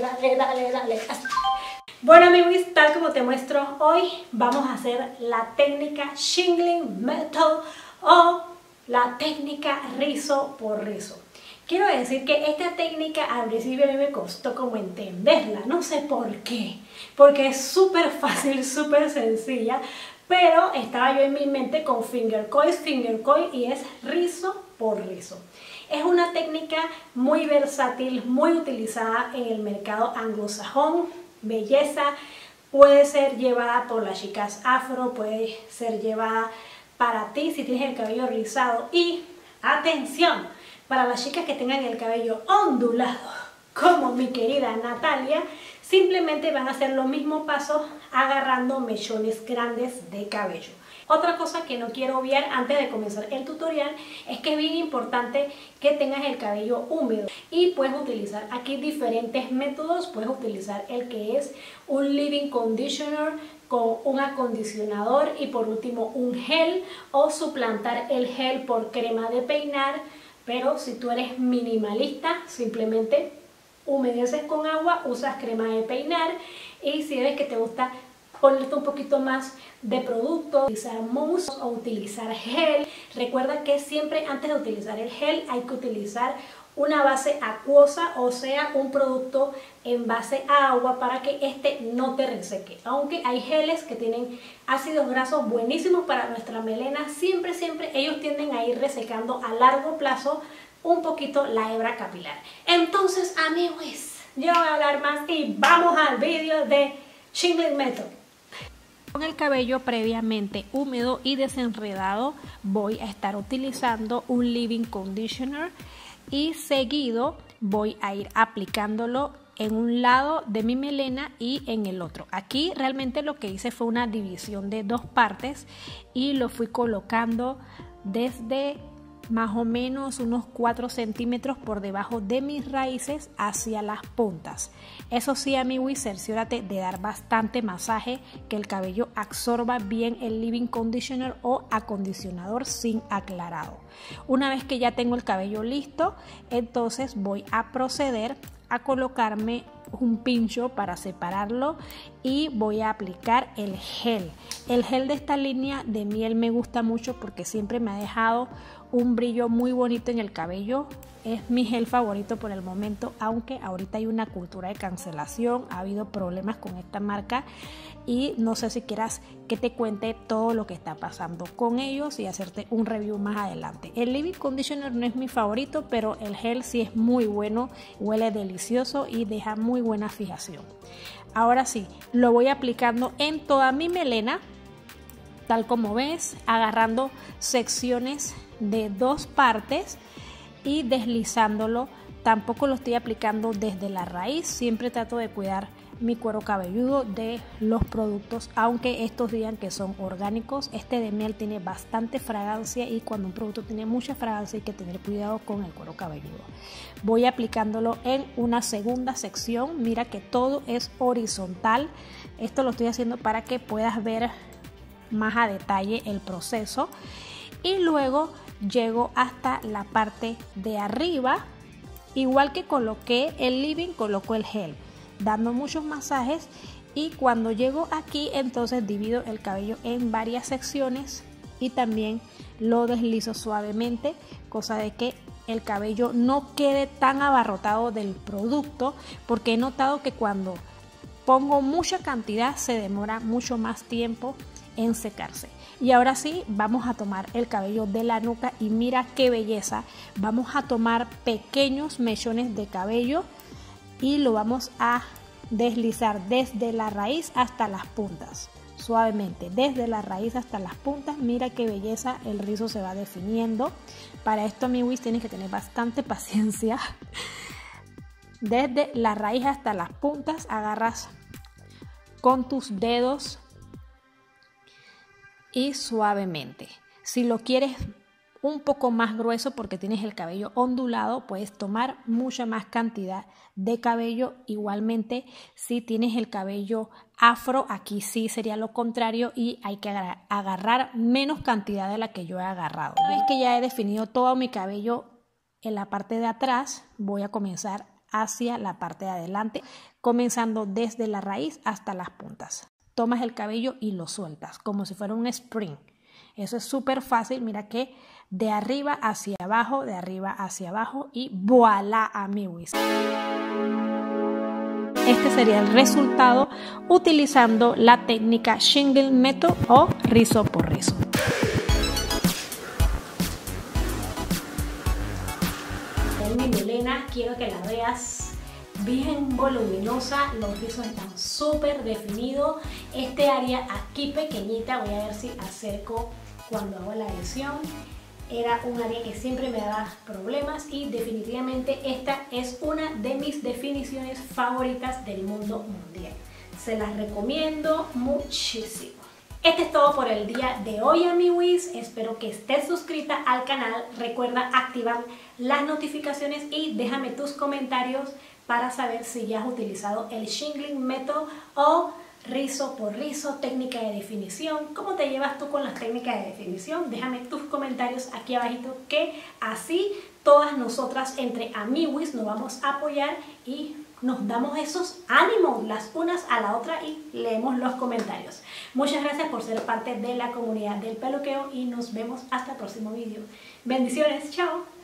dale, dale, dale. Bueno amigos, tal como te muestro hoy, vamos a hacer la técnica shingling method o la técnica rizo por rizo. Quiero decir que esta técnica al principio a mí me costó como entenderla, no sé por qué, porque es súper fácil, súper sencilla, pero estaba yo en mi mente con finger coils, finger coil y es rizo por rizo. Es una técnica muy versátil, muy utilizada en el mercado anglosajón, belleza, puede ser llevada por las chicas afro, puede ser llevada para ti si tienes el cabello rizado y atención, para las chicas que tengan el cabello ondulado como mi querida Natalia, simplemente van a hacer los mismos pasos agarrando mechones grandes de cabello. Otra cosa que no quiero obviar antes de comenzar el tutorial es que es bien importante que tengas el cabello húmedo y puedes utilizar aquí diferentes métodos. Puedes utilizar el que es un living conditioner con un acondicionador y por último un gel o suplantar el gel por crema de peinar. Pero si tú eres minimalista, simplemente humedeces con agua, usas crema de peinar y si ves que te gusta ponerte un poquito más de producto, utilizar mousse o utilizar gel. Recuerda que siempre antes de utilizar el gel hay que utilizar una base acuosa, o sea, un producto en base a agua para que este no te reseque. Aunque hay geles que tienen ácidos grasos buenísimos para nuestra melena, siempre, siempre ellos tienden a ir resecando a largo plazo un poquito la hebra capilar. Entonces, amigos, yo voy a hablar más y vamos al vídeo de Shingling Method. Con el cabello previamente húmedo y desenredado voy a estar utilizando un Living Conditioner y seguido voy a ir aplicándolo en un lado de mi melena y en el otro. Aquí realmente lo que hice fue una división de dos partes y lo fui colocando desde más o menos unos 4 centímetros por debajo de mis raíces hacia las puntas. Eso sí, amigo, y cerciórate de dar bastante masaje, que el cabello absorba bien el living conditioner o acondicionador sin aclarado. Una vez que ya tengo el cabello listo, entonces voy a proceder a colocarme un pincho para separarlo y voy a aplicar el gel. El gel de esta línea de miel me gusta mucho porque siempre me ha dejado un brillo muy bonito en el cabello. Es mi gel favorito por el momento, aunque ahorita hay una cultura de cancelación, ha habido problemas con esta marca y no sé si quieras que te cuente todo lo que está pasando con ellos y hacerte un review más adelante. El Living Conditioner no es mi favorito, pero el gel sí es muy bueno, huele delicioso y deja muy buena fijación. Ahora sí, lo voy aplicando en toda mi melena, tal como ves, agarrando secciones de dos partes y deslizándolo. Tampoco lo estoy aplicando desde la raíz, siempre trato de cuidar mi cuero cabelludo de los productos, aunque estos digan que son orgánicos. Este de miel tiene bastante fragancia y cuando un producto tiene mucha fragancia hay que tener cuidado con el cuero cabelludo. Voy aplicándolo en una segunda sección. Mira que todo es horizontal. Esto lo estoy haciendo para que puedas ver más a detalle el proceso. Y luego llego hasta la parte de arriba. Igual que coloqué el living, coloco el gel dando muchos masajes y cuando llego aquí entonces divido el cabello en varias secciones y también lo deslizo suavemente, cosa de que el cabello no quede tan abarrotado del producto, porque he notado que cuando pongo mucha cantidad se demora mucho más tiempo en secarse. Y ahora sí, vamos a tomar el cabello de la nuca y mira qué belleza. Vamos a tomar pequeños mechones de cabello y lo vamos a deslizar desde la raíz hasta las puntas. Suavemente desde la raíz hasta las puntas. Mira qué belleza el rizo se va definiendo. Para esto mi wis tienes que tener bastante paciencia. Desde la raíz hasta las puntas agarras con tus dedos y suavemente. Si lo quieres un poco más grueso porque tienes el cabello ondulado, puedes tomar mucha más cantidad de cabello. Igualmente, si tienes el cabello afro, aquí sí sería lo contrario y hay que agarrar menos cantidad de la que yo he agarrado. Ves que ya he definido todo mi cabello en la parte de atrás, voy a comenzar hacia la parte de adelante, comenzando desde la raíz hasta las puntas. Tomas el cabello y lo sueltas, como si fuera un spring. Eso es súper fácil, mira que de arriba hacia abajo, de arriba hacia abajo y voilà amigos. Este sería el resultado utilizando la técnica Shingle Method o rizo por rizo. mi quiero que la veas bien voluminosa, los rizos están súper definidos. Este área aquí pequeñita, voy a ver si acerco cuando hago la edición era un área que siempre me daba problemas y definitivamente esta es una de mis definiciones favoritas del mundo mundial. Se las recomiendo muchísimo. Este es todo por el día de hoy amigos, espero que estés suscrita al canal, recuerda activar las notificaciones y déjame tus comentarios para saber si ya has utilizado el shingling método o rizo por rizo, técnica de definición. ¿Cómo te llevas tú con las técnicas de definición? Déjame tus comentarios aquí abajito que así todas nosotras entre amiguis nos vamos a apoyar y nos damos esos ánimos las unas a la otra y leemos los comentarios. Muchas gracias por ser parte de la comunidad del peluqueo y nos vemos hasta el próximo vídeo. Bendiciones, chao.